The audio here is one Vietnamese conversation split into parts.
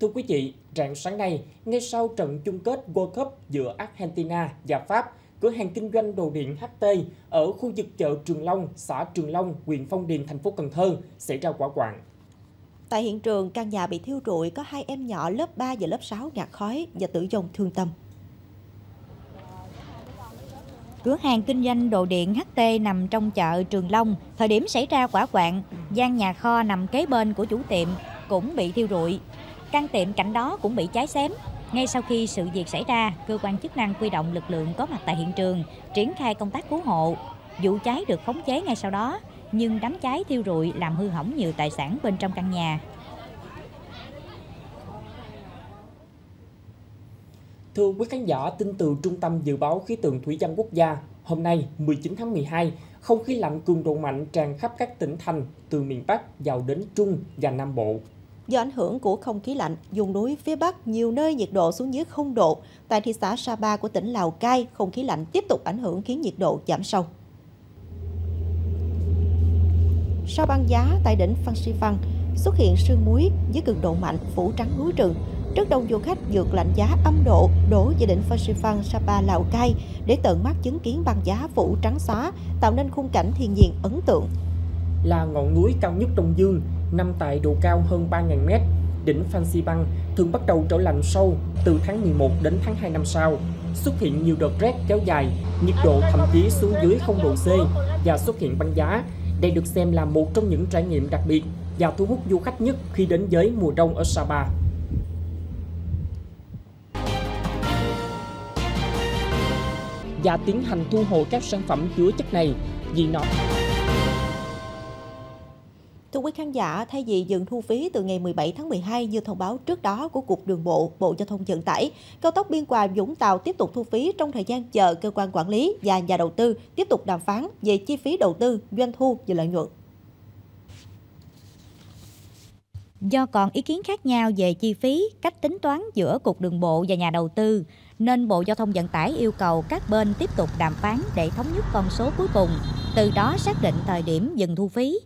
Thưa quý vị, rạng sáng nay, ngay sau trận chung kết World Cup giữa Argentina và Pháp, cửa hàng kinh doanh đồ điện HT ở khu vực chợ Trường Long, xã Trường Long, huyện Phong Điền, thành phố Cần Thơ xảy ra quả quạng. Tại hiện trường, căn nhà bị thiêu rụi có hai em nhỏ lớp 3 và lớp 6 ngạt khói và tử vong thương tâm. Cửa hàng kinh doanh đồ điện HT nằm trong chợ Trường Long. Thời điểm xảy ra quả quạng, gian nhà kho nằm kế bên của chủ tiệm cũng bị thiêu rụi. Căn tiệm cạnh đó cũng bị cháy xém. Ngay sau khi sự việc xảy ra, cơ quan chức năng quy động lực lượng có mặt tại hiện trường, triển khai công tác cứu hộ. Vụ cháy được khống chế ngay sau đó, nhưng đám cháy thiêu rụi làm hư hỏng nhiều tài sản bên trong căn nhà. Thưa quý khán giả, tin từ Trung tâm Dự báo Khí tượng Thủy văn Quốc gia, hôm nay 19 tháng 12, không khí lạnh cường độ mạnh tràn khắp các tỉnh thành từ miền Bắc vào đến Trung và Nam Bộ. Do ảnh hưởng của không khí lạnh, vùng núi phía Bắc nhiều nơi nhiệt độ xuống dưới 0 độ. Tại thị xã Sapa của tỉnh Lào Cai, không khí lạnh tiếp tục ảnh hưởng khiến nhiệt độ giảm sâu. Sau băng giá tại đỉnh Phan Xi Phan, xuất hiện sương muối với cường độ mạnh phủ trắng núi rừng. Rất đông du khách vượt lạnh giá âm độ đổ về đỉnh Phan Xi Phan Sapa Lào Cai để tận mắt chứng kiến băng giá phủ trắng xóa, tạo nên khung cảnh thiên nhiên ấn tượng. Là ngọn núi cao nhất Đông Dương, nằm tại độ cao hơn 3.000 mét, đỉnh Phan Xi Băng thường bắt đầu trở lạnh sâu từ tháng 11 đến tháng 2 năm sau. Xuất hiện nhiều đợt rét kéo dài, nhiệt độ thậm chí xuống dưới 0 độ C và xuất hiện băng giá. Đây được xem là một trong những trải nghiệm đặc biệt và thu hút du khách nhất khi đến với mùa đông ở Sapa. Và tiến hành thu hồi các sản phẩm chứa chất này vì nó Thưa quý khán giả, thay vì dừng thu phí từ ngày 17 tháng 12 như thông báo trước đó của Cục Đường bộ, Bộ Giao thông Vận tải, cao tốc Biên Hòa Vũng Tàu tiếp tục thu phí trong thời gian chờ cơ quan quản lý và nhà đầu tư tiếp tục đàm phán về chi phí đầu tư, doanh thu và lợi nhuận. Do còn ý kiến khác nhau về chi phí, cách tính toán giữa Cục Đường bộ và nhà đầu tư, nên Bộ Giao thông Vận tải yêu cầu các bên tiếp tục đàm phán để thống nhất con số cuối cùng, từ đó xác định thời điểm dừng thu phí.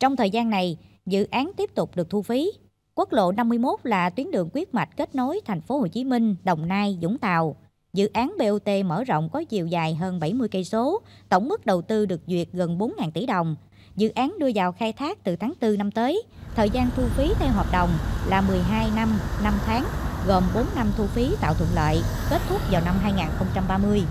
Trong thời gian này, dự án tiếp tục được thu phí. Quốc lộ 51 là tuyến đường quyết mạch kết nối thành phố Hồ Chí Minh, Đồng Nai, Vũng Tàu. Dự án BOT mở rộng có chiều dài hơn 70 cây số, tổng mức đầu tư được duyệt gần 4.000 tỷ đồng. Dự án đưa vào khai thác từ tháng 4 năm tới. Thời gian thu phí theo hợp đồng là 12 năm, 5 tháng, gồm 4 năm thu phí tạo thuận lợi, kết thúc vào năm 2030.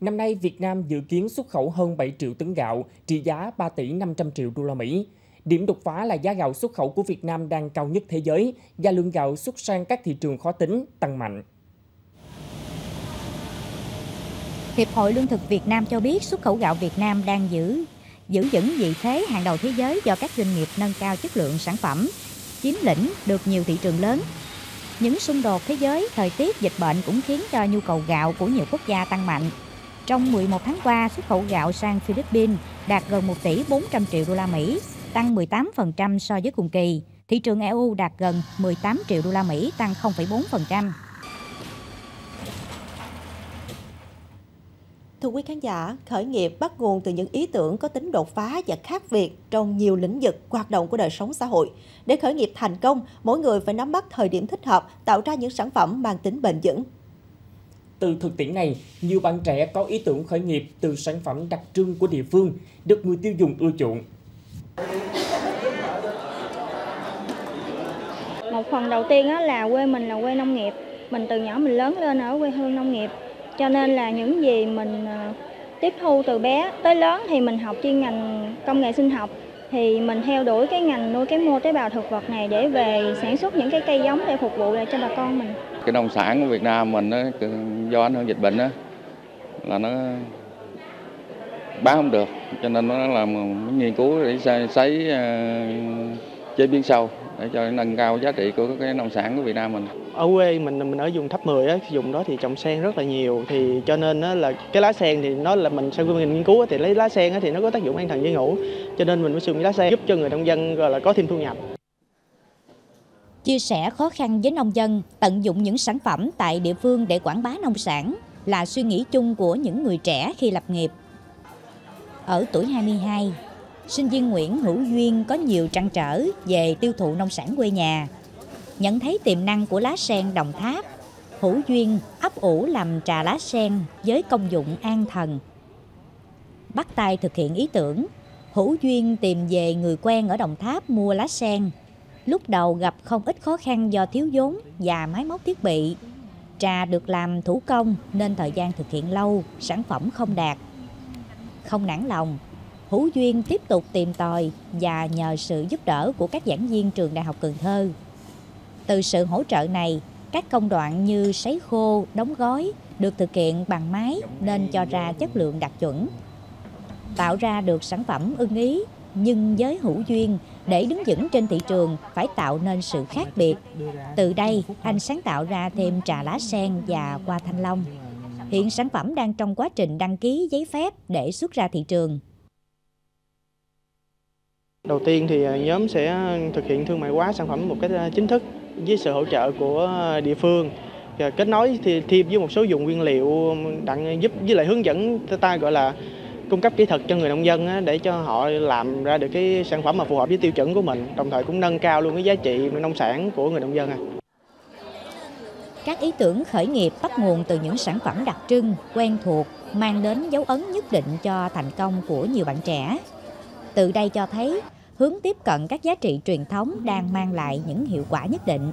Năm nay, Việt Nam dự kiến xuất khẩu hơn 7 triệu tấn gạo, trị giá 3 tỷ 500 triệu đô la Mỹ. Điểm đột phá là giá gạo xuất khẩu của Việt Nam đang cao nhất thế giới và lượng gạo xuất sang các thị trường khó tính tăng mạnh. Hiệp hội Lương thực Việt Nam cho biết xuất khẩu gạo Việt Nam đang giữ giữ vững vị thế hàng đầu thế giới do các doanh nghiệp nâng cao chất lượng sản phẩm, chiếm lĩnh được nhiều thị trường lớn. Những xung đột thế giới, thời tiết, dịch bệnh cũng khiến cho nhu cầu gạo của nhiều quốc gia tăng mạnh. Trong 11 tháng qua, xuất khẩu gạo sang Philippines đạt gần 1 tỷ 400 triệu đô la Mỹ, tăng 18% so với cùng kỳ. Thị trường EU đạt gần 18 triệu đô la Mỹ, tăng 0,4%. Thưa quý khán giả, khởi nghiệp bắt nguồn từ những ý tưởng có tính đột phá và khác biệt trong nhiều lĩnh vực hoạt động của đời sống xã hội. Để khởi nghiệp thành công, mỗi người phải nắm bắt thời điểm thích hợp, tạo ra những sản phẩm mang tính bền vững. Từ thực tiễn này, nhiều bạn trẻ có ý tưởng khởi nghiệp từ sản phẩm đặc trưng của địa phương, được người tiêu dùng ưa chuộng. Một phần đầu tiên là quê mình là quê nông nghiệp. Mình từ nhỏ mình lớn lên ở quê hương nông nghiệp. Cho nên là những gì mình ờ, tiếp thu từ bé tới lớn thì mình học chuyên ngành công nghệ sinh học thì mình theo đuổi cái ngành nuôi cái mô tế bào thực vật này để về sản xuất những cái cây giống để phục vụ lại cho bà con mình cái nông sản của Việt Nam mình đó do ảnh hưởng dịch bệnh á, là nó bán không được cho nên nó làm nghiên cứu để sấy ờ, chế biến sâu để cho nâng cao giá trị của cái nông sản của Việt Nam mình. Ở quê mình mình ở vùng thấp 10 á, vùng đó thì trồng sen rất là nhiều thì cho nên á, là cái lá sen thì nó là mình sau khi mình nghiên cứu á, thì lấy lá sen á, thì nó có tác dụng an thần giấc ngủ cho nên mình mới sử dụng lá sen giúp cho người nông dân gọi là có thêm thu nhập. Chia sẻ khó khăn với nông dân, tận dụng những sản phẩm tại địa phương để quảng bá nông sản là suy nghĩ chung của những người trẻ khi lập nghiệp. Ở tuổi 22, sinh viên Nguyễn Hữu Duyên có nhiều trăn trở về tiêu thụ nông sản quê nhà. Nhận thấy tiềm năng của lá sen Đồng Tháp, Hữu Duyên ấp ủ làm trà lá sen với công dụng an thần. Bắt tay thực hiện ý tưởng, Hữu Duyên tìm về người quen ở Đồng Tháp mua lá sen. Lúc đầu gặp không ít khó khăn do thiếu vốn và máy móc thiết bị. Trà được làm thủ công nên thời gian thực hiện lâu, sản phẩm không đạt. Không nản lòng, Hữu Duyên tiếp tục tìm tòi và nhờ sự giúp đỡ của các giảng viên trường Đại học Cần Thơ. Từ sự hỗ trợ này, các công đoạn như sấy khô, đóng gói được thực hiện bằng máy nên cho ra chất lượng đạt chuẩn. Tạo ra được sản phẩm ưng ý, nhưng với Hữu Duyên, để đứng vững trên thị trường phải tạo nên sự khác biệt. Từ đây, anh sáng tạo ra thêm trà lá sen và hoa thanh long. Hiện sản phẩm đang trong quá trình đăng ký giấy phép để xuất ra thị trường. Đầu tiên thì à, nhóm sẽ thực hiện thương mại hóa sản phẩm một cách à, chính thức với sự hỗ trợ của à, địa phương kết nối thì thêm với một số dùng nguyên liệu đặng giúp với lại hướng dẫn ta gọi là cung cấp kỹ thuật cho người nông dân để cho họ làm ra được cái sản phẩm mà phù hợp với tiêu chuẩn của mình, đồng thời cũng nâng cao luôn cái giá trị nông sản của người nông dân à. các ý tưởng khởi nghiệp bắt nguồn từ những sản phẩm đặc trưng, quen thuộc, mang đến dấu ấn nhất định cho thành công của nhiều bạn trẻ từ đây cho thấy, hướng tiếp cận các giá trị truyền thống đang mang lại những hiệu quả nhất định.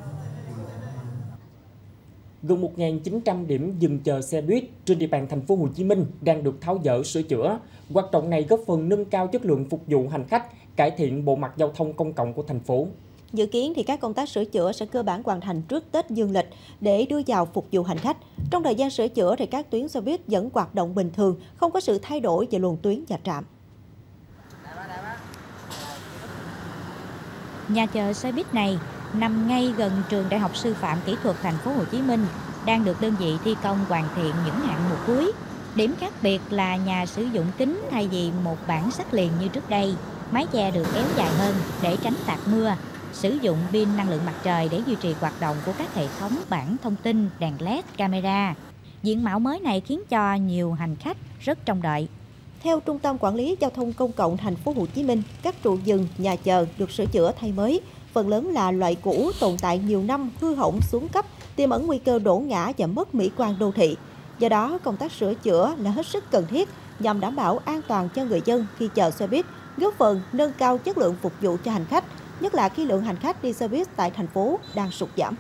Gần 1.900 điểm dừng chờ xe buýt trên địa bàn thành phố Hồ Chí Minh đang được tháo dỡ sửa chữa. Hoạt động này góp phần nâng cao chất lượng phục vụ hành khách, cải thiện bộ mặt giao thông công cộng của thành phố. Dự kiến thì các công tác sửa chữa sẽ cơ bản hoàn thành trước Tết Dương lịch để đưa vào phục vụ hành khách. Trong thời gian sửa chữa thì các tuyến xe buýt vẫn hoạt động bình thường, không có sự thay đổi về luồng tuyến và trạm. Nhà chờ xe buýt này nằm ngay gần trường Đại học Sư phạm Kỹ thuật Thành phố Hồ Chí Minh, đang được đơn vị thi công hoàn thiện những hạng mục cuối. Điểm khác biệt là nhà sử dụng kính thay vì một bản sắt liền như trước đây, mái che được kéo dài hơn để tránh tạt mưa, sử dụng pin năng lượng mặt trời để duy trì hoạt động của các hệ thống bản thông tin, đèn led, camera. Diện mạo mới này khiến cho nhiều hành khách rất trông đợi. Theo Trung tâm Quản lý Giao thông Công cộng Thành phố Hồ Chí Minh, các trụ dừng, nhà chờ được sửa chữa thay mới, phần lớn là loại cũ tồn tại nhiều năm, hư hỏng xuống cấp, tiềm ẩn nguy cơ đổ ngã và mất mỹ quan đô thị. Do đó, công tác sửa chữa là hết sức cần thiết nhằm đảm bảo an toàn cho người dân khi chờ xe buýt, góp phần nâng cao chất lượng phục vụ cho hành khách, nhất là khi lượng hành khách đi xe buýt tại thành phố đang sụt giảm.